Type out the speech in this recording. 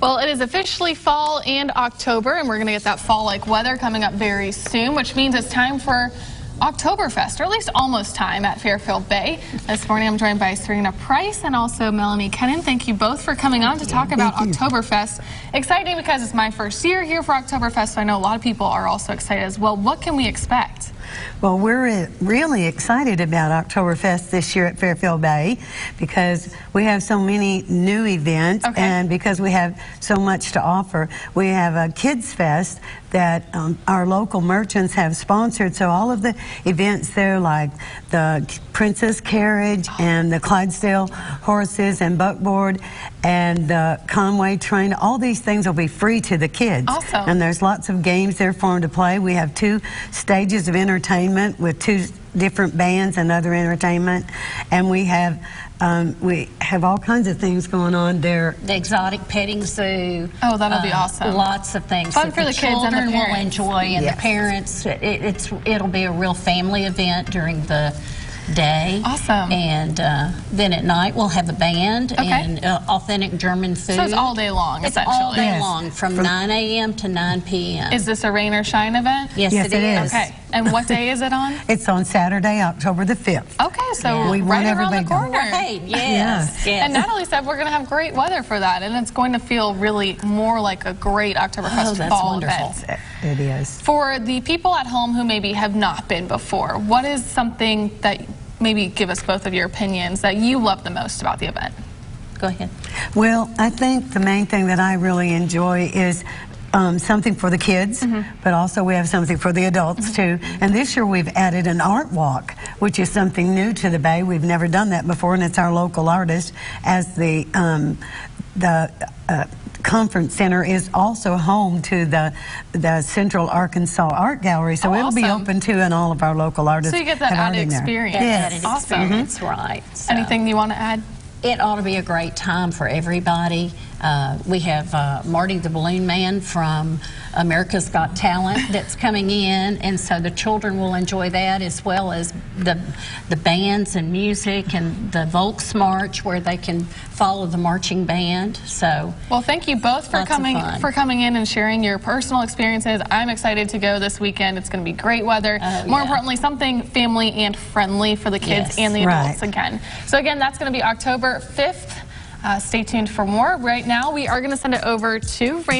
Well, it is officially fall and October, and we're going to get that fall-like weather coming up very soon, which means it's time for Oktoberfest, or at least almost time at Fairfield Bay. This morning I'm joined by Serena Price and also Melanie Kennan. Thank you both for coming on to talk about Oktoberfest. Exciting because it's my first year here for Oktoberfest, so I know a lot of people are also excited as well. What can we expect? Well, we're uh, really excited about Oktoberfest this year at Fairfield Bay because we have so many new events Okay. and because we have so much to offer. We have a Kids Fest that um, our local merchants have sponsored. So all of the events there, like the Princess Carriage and the Clydesdale horses and buckboard and the Conway train, all these things will be free to the kids. Awesome. And there's lots of games there for them to play. We have two stages of entertainment with two different bands and other entertainment, and we have um, we have all kinds of things going on there. the exotic petting zoo. Oh, that'll be awesome. Lots of things Fun that for the kids and the children will parents. enjoy, and Yes. the parents. It, it's it'll be a real family event during the day. Awesome. And uh, then at night we'll have a band Okay. and uh, authentic German food. So it's all day long, It's essentially. all day Yes. long, from, From- 9 a.m. to 9 p.m. Is this a rain or shine event? yes, Yes, it it is. is. Okay. And what day is it on? It's on Saturday, October the 5th. Okay, so Yeah. We right want around the corner. Right, yes, yes. And Natalie said we're going to have great weather for that, and it's going to feel really more like a great Oktoberfest Oh, that's fall wonderful. event. It is. For the people at home who maybe have not been before, what is something that maybe give us both of your opinions that you love the most about the event? Go ahead. Well, I think the main thing that I really enjoy is um, something for the kids, but also we have something for the adults too. And this year we've added an art walk, which is something new to the Bay. We've never done that before, and it's our local artist. As the um, the uh, conference center is also home to the the Central Arkansas Art Gallery, so Oh, it'll be open to, and all of our local artists. So you get that have art added in there. experience. That Yes. added Awesome. experience, right. So- Anything you want to add? It ought to be a great time for everybody. Uh, we have uh, Marty the Balloon Man from America's Got Talent that's coming in, and so the children will enjoy that as well as the the bands and music and the Volksmarch where they can follow the marching band. So Well, thank you both for coming for coming in and sharing your personal experiences. I'm excited to go this weekend. It's going to be great weather. Oh, More yeah. importantly, something family and friendly for the kids Yes. and the adults Right. again. So again, that's going to be October 5th. Uh, stay tuned for more. Right now, we are going to send it over to Ray.